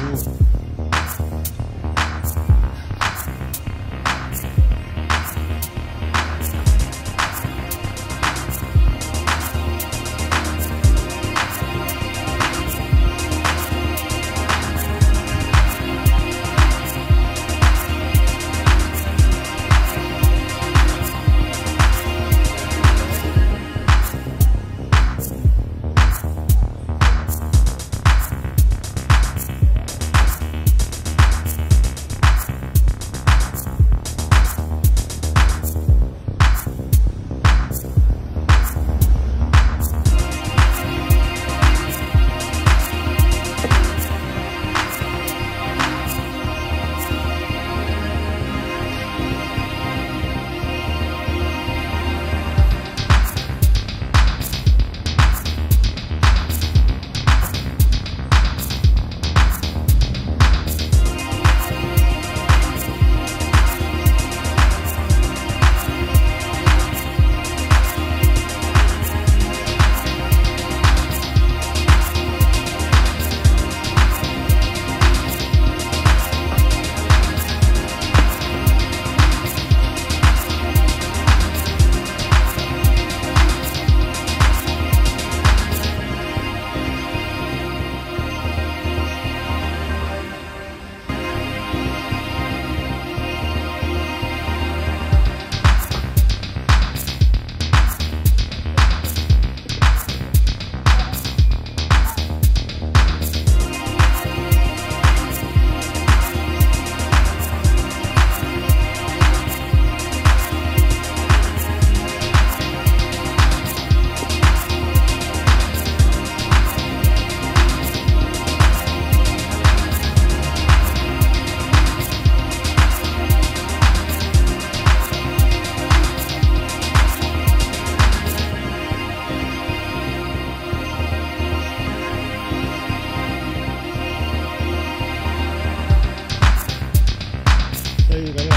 Ooh. there.